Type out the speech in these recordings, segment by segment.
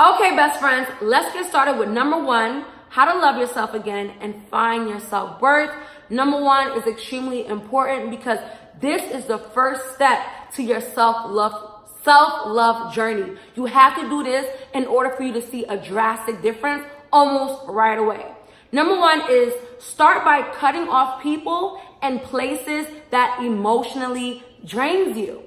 Okay, best friends, let's get started with number one, how to love yourself again and find your self-worth. Number one is extremely important because this is the first step to your self-love self-love journey. You have to do this in order for you to see a drastic difference almost right away. Number one is start by cutting off people and places that emotionally drains you.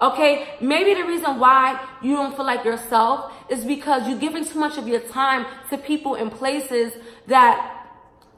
Okay, maybe the reason why you don't feel like yourself is because you're giving too much of your time to people and places that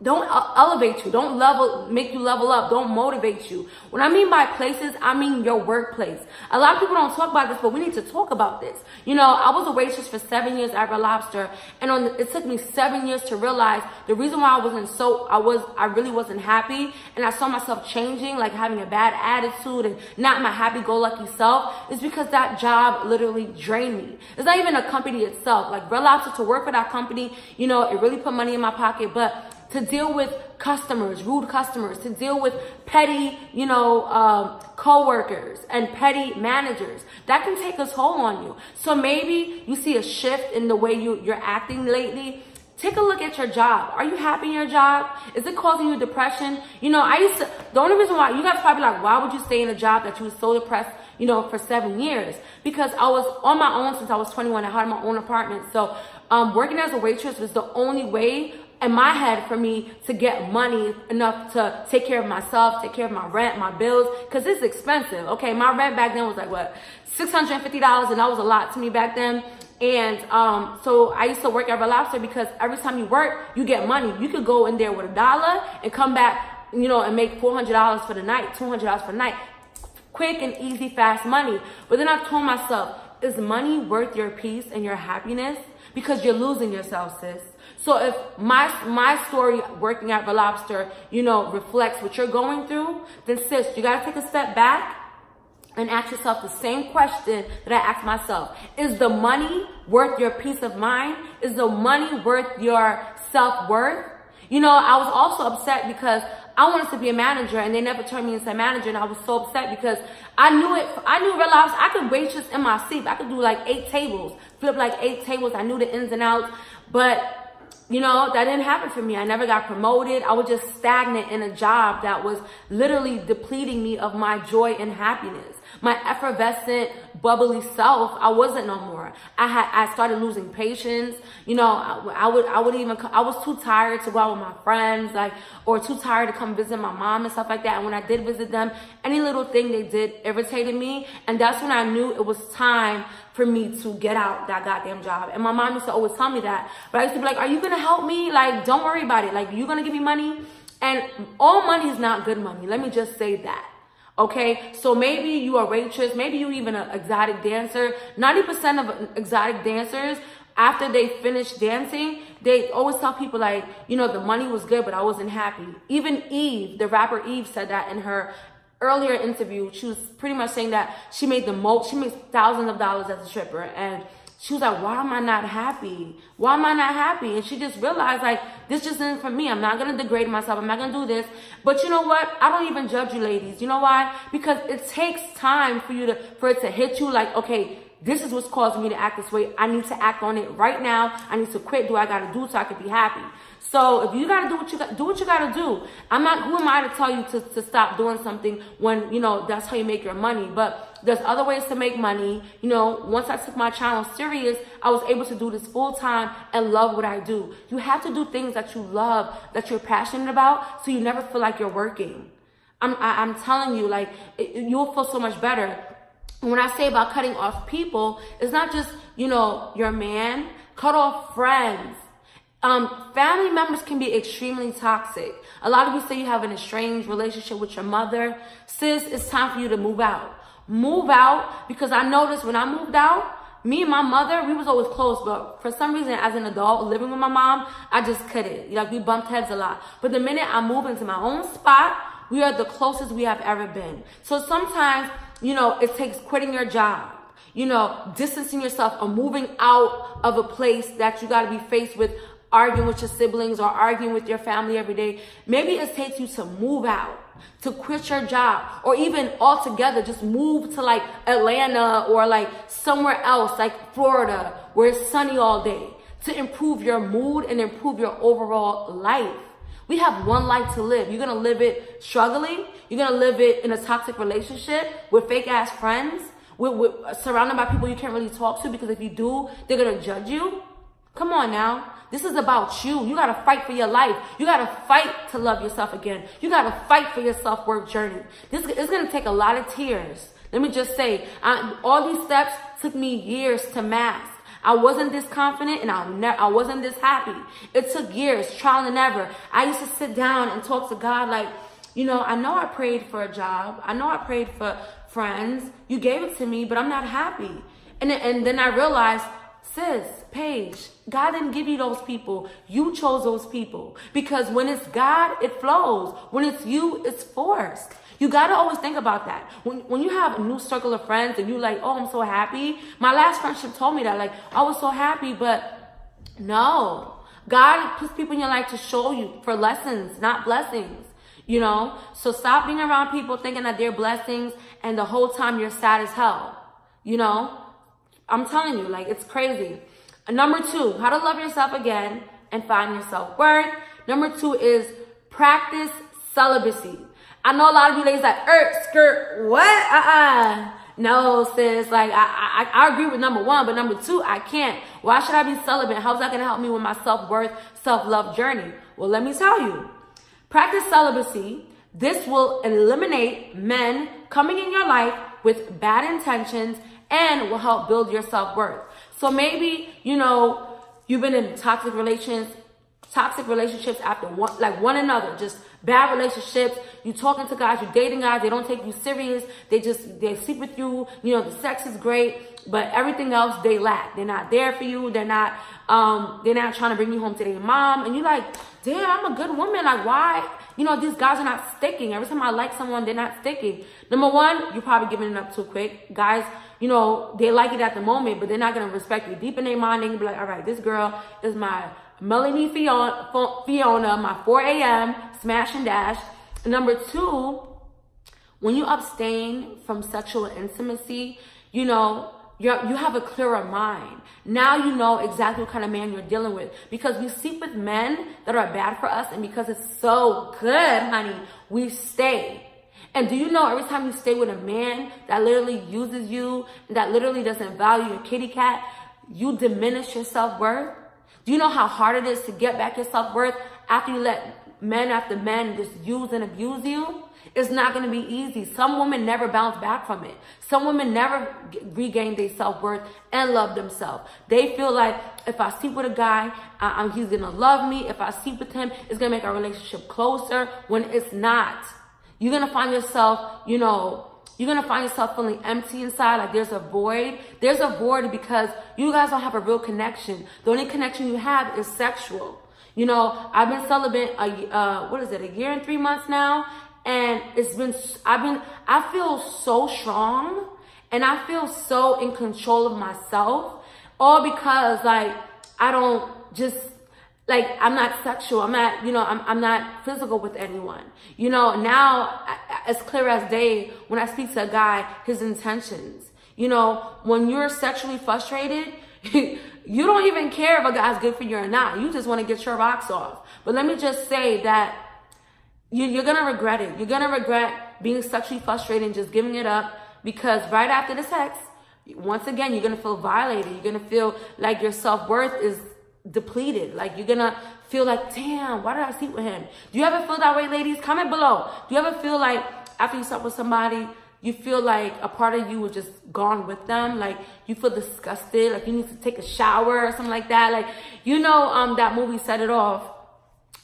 don't elevate you, don't level, make you level up, don't motivate you. What I mean by places, I mean your workplace. A lot of people don't talk about this, but we need to talk about this. You know, I was a waitress for seven years at Red Lobster, and on the, it took me seven years to realize the reason why I wasn't so, I was, I really wasn't happy, and I saw myself changing, like having a bad attitude and not my happy-go-lucky self, is because that job literally drained me. It's not even a company itself. Like Red Lobster, to work for that company, you know, it really put money in my pocket, but to deal with customers, rude customers, to deal with petty, you know, um, coworkers and petty managers. That can take a toll on you. So maybe you see a shift in the way you, you're acting lately. Take a look at your job. Are you happy in your job? Is it causing you depression? You know, I used to, the only reason why, you guys probably like, why would you stay in a job that you were so depressed, you know, for seven years? Because I was on my own since I was 21. I had my own apartment. So um, working as a waitress was the only way in my head for me to get money enough to take care of myself, take care of my rent, my bills, because it's expensive. Okay, my rent back then was like what, $650 and that was a lot to me back then. And um, so I used to work at Red Lobster because every time you work, you get money. You could go in there with a dollar and come back, you know, and make $400 for the night, $200 for the night. Quick and easy, fast money. But then I told myself, is money worth your peace and your happiness? Because you're losing yourself, sis. So if my my story working at the Lobster, you know, reflects what you're going through, then sis, you gotta take a step back and ask yourself the same question that I asked myself. Is the money worth your peace of mind? Is the money worth your self-worth? You know, I was also upset because I wanted to be a manager and they never turned me into a manager and I was so upset because I knew it, I knew Lobster, I could waitress in my seat. I could do like eight tables, flip like eight tables. I knew the ins and outs, but you know, that didn't happen for me. I never got promoted. I was just stagnant in a job that was literally depleting me of my joy and happiness. My effervescent, bubbly self, I wasn't no more. I had, I started losing patience. You know, I, I would, I would even, I was too tired to go out with my friends, like, or too tired to come visit my mom and stuff like that. And when I did visit them, any little thing they did irritated me. And that's when I knew it was time for me to get out that goddamn job. And my mom used to always tell me that. But I used to be like, are you going to help me? Like, don't worry about it. Like, you're going to give me money? And all money is not good money. Let me just say that. Okay, so maybe you are a waitress, maybe you even an exotic dancer. 90% of exotic dancers, after they finish dancing, they always tell people like, you know, the money was good, but I wasn't happy. Even Eve, the rapper Eve said that in her earlier interview, she was pretty much saying that she made the most, she makes thousands of dollars as a stripper. And she was like, why am I not happy? Why am I not happy? And she just realized like, this just isn't for me. I'm not going to degrade myself. I'm not going to do this. But you know what? I don't even judge you ladies. You know why? Because it takes time for you to, for it to hit you like, okay, this is what's causing me to act this way. I need to act on it right now. I need to quit. Do I got to do so I can be happy? So if you got to do what you got, do what you got to do. I'm not, who am I to tell you to, to stop doing something when, you know, that's how you make your money. But there's other ways to make money. You know, once I took my channel serious, I was able to do this full time and love what I do. You have to do things that you love, that you're passionate about, so you never feel like you're working. I'm, I, am i am telling you, like, it, you'll feel so much better when I say about cutting off people, it's not just, you know, your man, cut off friends. Um, family members can be extremely toxic. A lot of you say you have an estranged relationship with your mother. Sis, it's time for you to move out. Move out because I noticed when I moved out, me and my mother, we was always close, but for some reason, as an adult living with my mom, I just couldn't. Like we bumped heads a lot. But the minute I moved into my own spot, we are the closest we have ever been. So sometimes you know, it takes quitting your job, you know, distancing yourself or moving out of a place that you got to be faced with arguing with your siblings or arguing with your family every day. Maybe it takes you to move out. To quit your job or even altogether just move to like Atlanta or like somewhere else like Florida where it's sunny all day to improve your mood and improve your overall life. We have one life to live. You're going to live it struggling. You're going to live it in a toxic relationship with fake ass friends, with, with surrounded by people you can't really talk to because if you do, they're going to judge you. Come on now. This is about you. You got to fight for your life. You got to fight to love yourself again. You got to fight for your self-worth journey. This is going to take a lot of tears. Let me just say, I, all these steps took me years to master. I wasn't this confident and I, ne- I wasn't this happy. It took years, trial and error. I used to sit down and talk to God like, you know, I know I prayed for a job. I know I prayed for friends. You gave it to me, but I'm not happy. And, and then I realized Sis, Paige, God didn't give you those people. You chose those people. Because when it's God, it flows. When it's you, it's forced. You gotta always think about that. When, when you have a new circle of friends and you like, oh, I'm so happy. My last friendship told me that, like, I was so happy, but no. God puts people in your life to show you for lessons, not blessings. You know? So stop being around people thinking that they're blessings and the whole time you're sad as hell. You know? I'm telling you, like, it's crazy. Number two, how to love yourself again and find your self-worth. Number two is practice celibacy. I know a lot of you ladies like, er, skirt, what? Uh-uh. No, sis, like, I, I, I agree with number one, but number two, I can't. Why should I be celibate? How's that going to help me with my self-worth, self-love journey? Well, let me tell you. Practice celibacy. This will eliminate men coming in your life with bad intentions and will help build your self-worth. So maybe, you know, you've been in toxic relations, toxic relationships after one, like one another, just bad relationships. You talking to guys, you're dating guys, they don't take you serious. They just, they sleep with you. You know, the sex is great, but everything else they lack. They're not there for you. They're not, um, they're not trying to bring you home to their mom. And you're like, damn, I'm a good woman. Like, why? You know, these guys are not sticking. Every time I like someone, they're not sticking. Number one, you're probably giving it up too quick. Guys, you know, they like it at the moment, but they're not going to respect you. Deep in their mind, they can be like, all right, this girl is my Melanie Fiona, Fiona my 4 a.m. smash and dash. Number two, when you abstain from sexual intimacy, you know, you you have a clearer mind. Now you know exactly what kind of man you're dealing with. Because we sleep with men that are bad for us, and because it's so good, honey, we stay. And do you know every time you stay with a man that literally uses you, that literally doesn't value your kitty cat, you diminish your self-worth? Do you know how hard it is to get back your self-worth after you let men after men just use and abuse you? It's not going to be easy. Some women never bounce back from it. Some women never regain their self-worth and love themselves. They feel like if I sleep with a guy, uh, he's going to love me. If I sleep with him, it's going to make our relationship closer when it's not. You're going to find yourself, you know, you're going to find yourself feeling empty inside, like there's a void. There's a void because you guys don't have a real connection. The only connection you have is sexual. You know, I've been celibate, a, uh, what is it, a year and three months now. And it's been, I've been, I feel so strong and I feel so in control of myself. All because like, I don't just like I'm not sexual. I'm not, you know, I'm, I'm not physical with anyone. You know, now as clear as day, when I speak to a guy, his intentions, you know, when you're sexually frustrated, you don't even care if a guy's good for you or not. You just want to get your rocks off. But let me just say that you, you're going to regret it. You're to regret being sexually frustrated and just giving it up because right after the sex, once again, you're to feel violated. You're to feel like your self-worth is depleted. Like you're gonna feel like, damn, why did I sleep with him? Do you ever feel that way, ladies? Comment below. Do you ever feel like after you slept with somebody, you feel like a part of you was just gone with them? Like you feel disgusted, like you need to take a shower or something like that. Like, you know, um, that movie Set It Off.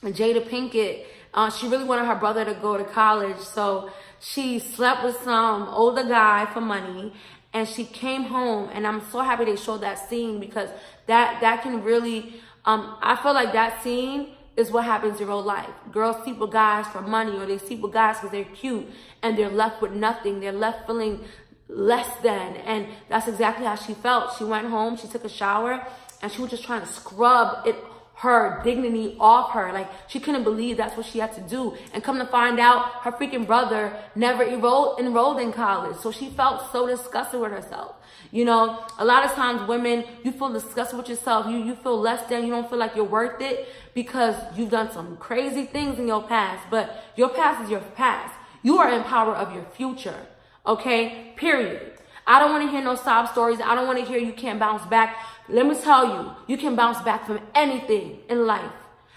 Jada Pinkett, uh, she really wanted her brother to go to college. So she slept with some older guy for money and she came home and I'm so happy they showed that scene because that that can really um I feel like that scene is what happens in real life. Girls sleep with guys for money or they sleep with guys because they're cute and they're left with nothing. They're left feeling less than. And that's exactly how she felt. She went home, she took a shower, and she was just trying to scrub it her dignity off her. Like she couldn't believe that's what she had to do. And come to find out, her freaking brother never enrolled, enrolled in college. So she felt so disgusted with herself. You know, a lot of times women, you feel disgusted with yourself. You, you feel less than, you don't feel like you're worth it because you've done some crazy things in your past. But your past is your past. You are in power of your future. Okay? Period. I don't want to hear no sob stories. I don't want to hear you can't bounce back. Let me tell you, you can bounce back from anything in life.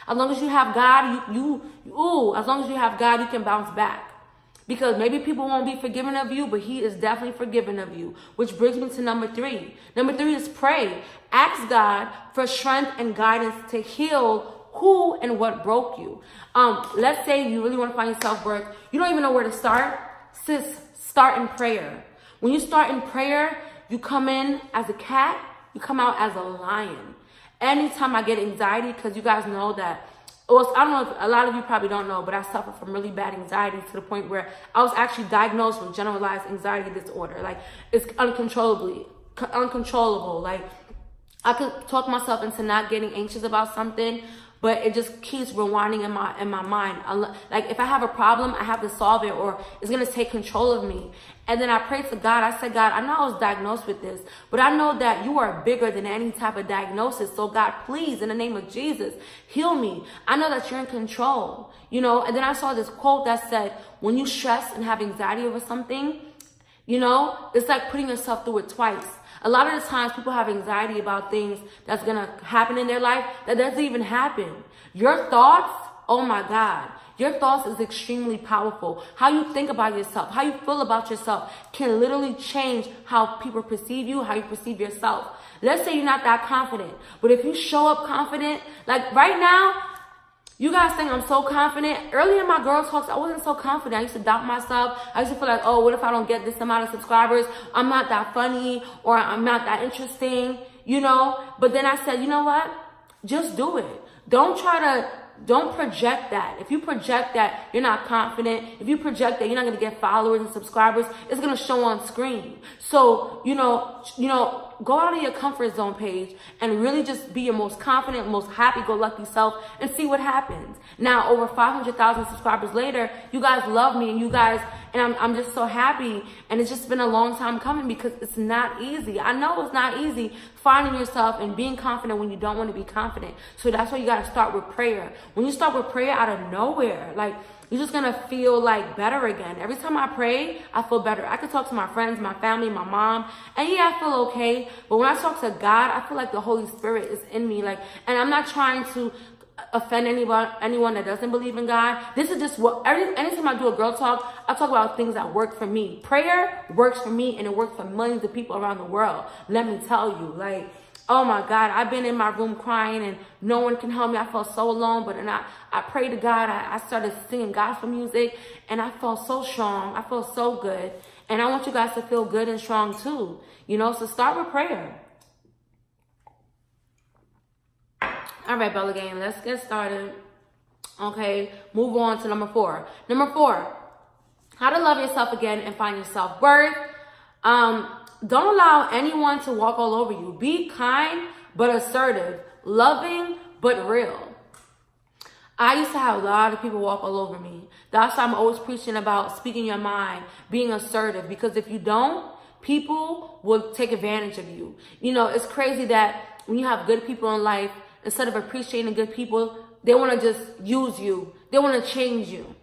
As long as you have God, you, you, ooh, as long as you have God, you can bounce back. Because maybe people won't be forgiven of you, but he is definitely forgiven of you. Which brings me to number three. Number three is pray. Ask God for strength and guidance to heal who and what broke you. Um, let's say you really want to find your self-worth. You don't even know where to start. Sis, start in prayer. When you start in prayer, you come in as a cat, you come out as a lion. Anytime I get anxiety, because you guys know that, well, I don't know a lot of you probably don't know, but I suffer from really bad anxiety to the point where I was actually diagnosed with generalized anxiety disorder. Like, it's uncontrollably, uncontrollable. Like, I could talk myself into not getting anxious about something, but it just keeps rewinding in my in my mind. Like if I have a problem, I have to solve it, or it's gonna take control of me. And then I prayed to God. I said, God, I know I was diagnosed with this, but I know that you are bigger than any type of diagnosis. So God, please, in the name of Jesus, heal me. I know that you're in control, you know. And then I saw this quote that said, when you stress and have anxiety over something, you know, it's like putting yourself through it twice. A lot of the times people have anxiety about things that's going to happen in their life that doesn't even happen. Your thoughts, oh my God, your thoughts is extremely powerful. How you think about yourself, how you feel about yourself can literally change how people perceive you, how you perceive yourself. Let's say you're not that confident, but if you show up confident, like right now, you guys think I'm so confident. Earlier in my girl talks, I wasn't so confident. I used to doubt myself. I used to feel like, oh, what if I don't get this amount of subscribers? I'm not that funny or I'm not that interesting, you know? But then I said, you know what? Just do it. Don't try to don't project that. If you project that you're not confident, if you project that you're not going to get followers and subscribers, it's going to show on screen. So, you know, you know, go out of your comfort zone page and really just be your most confident, most happy-go-lucky self and see what happens. Now, over 500,000 subscribers later, you guys love me and you guys, and I'm, I'm just so happy. And it's just been a long time coming because it's not easy. I know it's not easy finding yourself and being confident when you don't want to be confident. So that's why you got to start with prayer. When you start with prayer out of nowhere, like, you're just gonna feel like better again. Every time I pray, I feel better. I can talk to my friends, my family, my mom, and yeah, I feel okay. But when I talk to God, I feel like the Holy Spirit is in me. Like, and I'm not trying to offend anyone anyone that doesn't believe in God. This is just what every anytime I do a girl talk, I talk about things that work for me. Prayer works for me and it works for millions of people around the world. Let me tell you, like oh my God, I've been in my room crying and no one can help me. I felt so alone, but then I, I prayed to God. I, I started singing gospel music and I felt so strong. I felt so good. And I want you guys to feel good and strong too. You know, so start with prayer. All right, Bella Gang, let's get started. Okay, move on to number four. Number four, how to love yourself again and find your self-worth. Um, don't allow anyone to walk all over you. Be kind but assertive, loving but real. I used to have a lot of people walk all over me. That's why I'm always preaching about speaking your mind, being assertive, because if you don't, people will take advantage of you. You know, it's crazy that when you have good people in life, instead of appreciating good people, they want to just use you. They want to change you.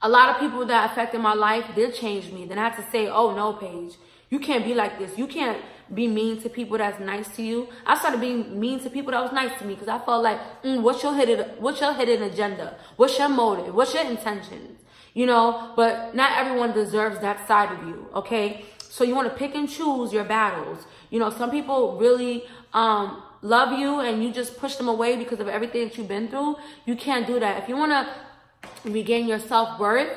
A lot of people that affected my life did change me. Then I had to say, oh no, Paige, you can't be like this. You can't be mean to people that's nice to you. I started being mean to people that was nice to me because I felt like, mm, what's your hidden, what's your hidden agenda? What's your motive? What's your intentions? You know, but not everyone deserves that side of you. Okay. So you want to pick and choose your battles. You know, some people really, um, love you and you just push them away because of everything that you've been through. You can't do that. If you want to regain your self-worth,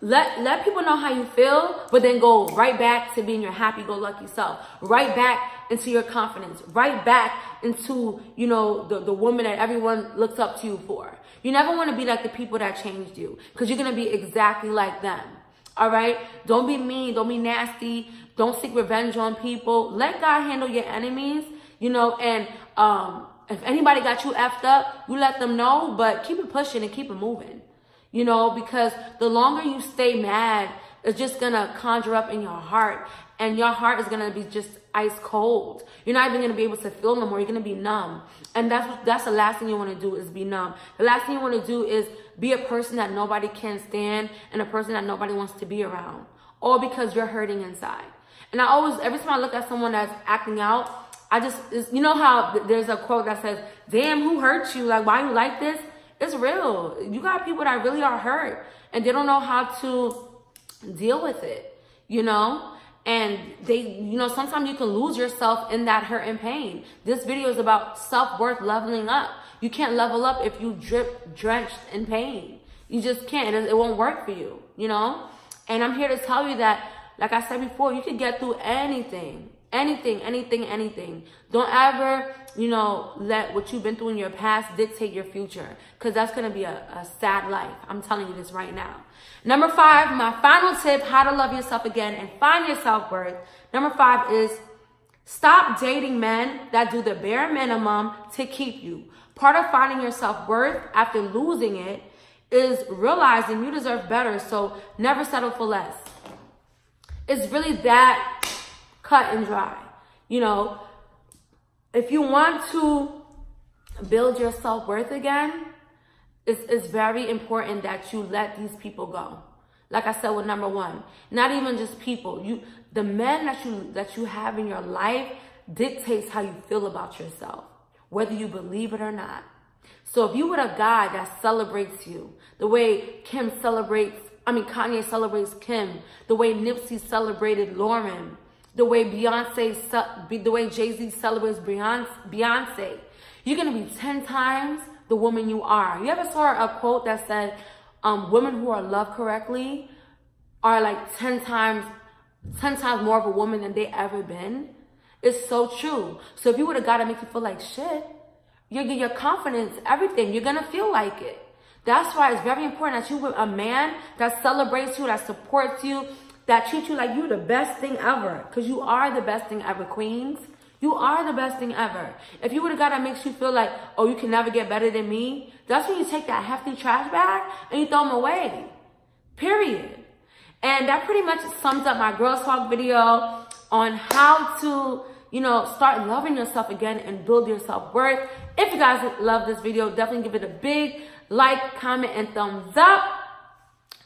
let let people know how you feel, but then go right back to being your happy-go-lucky self. Right back into your confidence. Right back into, you know, the, the woman that everyone looks up to you for. You never want to be like the people that changed you because you're going to be exactly like them. All right? Don't be mean. Don't be nasty. Don't seek revenge on people. Let God handle your enemies, you know, and um, if anybody got you effed up, you let them know, but keep it pushing and keep it moving. You know, because the longer you stay mad, it's just gonna conjure up in your heart and your heart is gonna be just ice cold. You're not even gonna be able to feel no more. You're gonna be numb. And that's that's the last thing you wanna do is be numb. The last thing you wanna do is be a person that nobody can stand and a person that nobody wants to be around. All because you're hurting inside. And I always, every time I look at someone that's acting out, I just, you know how there's a quote that says, damn, who hurt you? Like, why you like this? It's real. You got people that really are hurt and they don't know how to deal with it, you know? And they, you know, sometimes you can lose yourself in that hurt and pain. This video is about self-worth leveling up. You can't level up if you drip drenched in pain. You just can't. It, it won't work for you, you know? And I'm here to tell you that, like I said before, you can get through anything. Anything, anything, anything. Don't ever, you know, let what you've been through in your past dictate your future. Because that's going to be a, a sad life. I'm telling you this right now. Number five, my final tip, how to love yourself again and find your self-worth. Number five is stop dating men that do the bare minimum to keep you. Part of finding your self-worth after losing it is realizing you deserve better. So never settle for less. It's really that cut and dry. You know, if you want to build your self-worth again, it's, it's very important that you let these people go. Like I said with number one, not even just people. You, the men that you that you have in your life dictates how you feel about yourself, whether you believe it or not. So if you were a guy that celebrates you, the way Kim celebrates, I mean Kanye celebrates Kim, the way Nipsey celebrated Lauren, the way Beyonce, the way Jay-Z celebrates Beyonce, you're going to be 10 times the woman you are. You ever saw a quote that said, um, women who are loved correctly are like 10 times, 10 times more of a woman than they ever been? It's so true. So if you would have got to make you feel like shit, your, your confidence, everything, you're going to feel like it. That's why it's very important that you with a man that celebrates you, that supports you, that treat you like you're the best thing ever. Because you are the best thing ever, queens. You are the best thing ever. If you would have got that makes you feel like, oh, you can never get better than me, that's when you take that hefty trash bag and you throw them away. Period. And that pretty much sums up my Girl Talk video on how to, you know, start loving yourself again and build your self-worth. If you guys love this video, definitely give it a big like, comment, and thumbs up.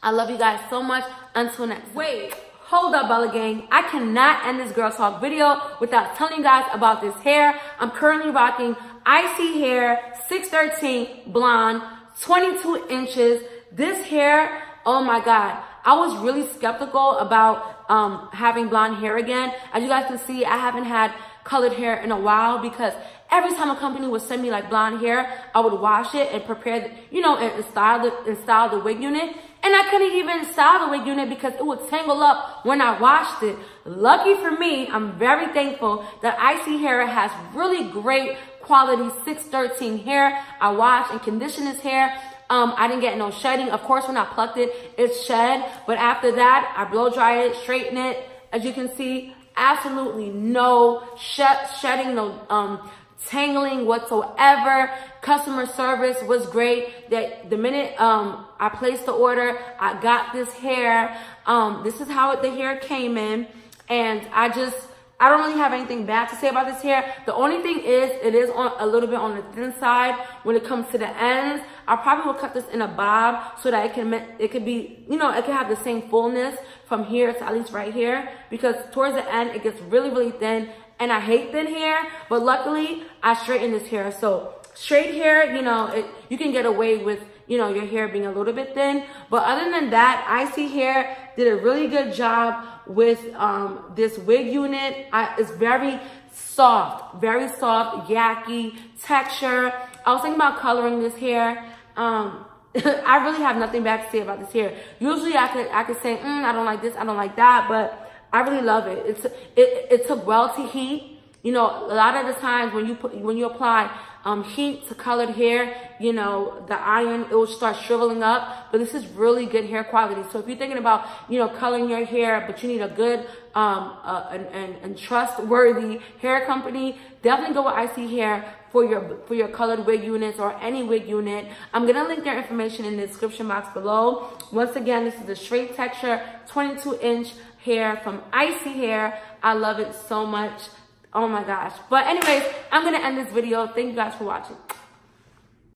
I love you guys so much. Until next. Wait. Hold up, Bella Gang. I cannot end this Girl Talk video without telling you guys about this hair. I'm currently rocking ISEE Hair 613 Blonde, 22 inches. This hair, oh my God. I was really skeptical about um, having blonde hair again. As you guys can see, I haven't had colored hair in a while because every time a company would send me like blonde hair, I would wash it and prepare, the, you know, and, style the, and style the wig unit. And I couldn't even style the wig unit because it would tangle up when I washed it. Lucky for me, I'm very thankful that ISEE Hair has really great quality 613 hair. I wash and condition this hair. Um, I didn't get no shedding. Of course, when I plucked it, it's shed. But after that, I blow dry it, straighten it. As you can see, absolutely no shed shedding, no um, tangling whatsoever. Customer service was great. That the minute um, I placed the order, I got this hair. Um, this is how the hair came in. And I just, I don't really have anything bad to say about this hair. The only thing is, it is on a little bit on the thin side when it comes to the ends. I probably will cut this in a bob so that it can, it could be, you know, it can have the same fullness from here to at least right here. Because towards the end, it gets really, really thin and I hate thin hair, but luckily I straighten this hair. So straight hair, you know, it, you can get away with, you know, your hair being a little bit thin. But other than that, ISEE Hair did a really good job with um, this wig unit. I, it's very soft, very soft, yucky texture. I was thinking about coloring this hair. Um, I really have nothing bad to say about this hair. Usually I could, I could say, mm, I don't like this, I don't like that, but I really love it. It's it, it took well to heat. You know, a lot of the times when you put when you apply um, heat to colored hair, you know, the iron, it will start shriveling up. But this is really good hair quality. So if you're thinking about, you know, coloring your hair, but you need a good um, uh, and, and, and trustworthy hair company, definitely go with ISEE Hair for your for your colored wig units or any wig unit. I'm gonna link their information in the description box below. Once again, this is a straight texture 22 inch hair from ISEE Hair. I love it so much. Oh my gosh. But anyways, I'm gonna end this video. Thank you guys for watching.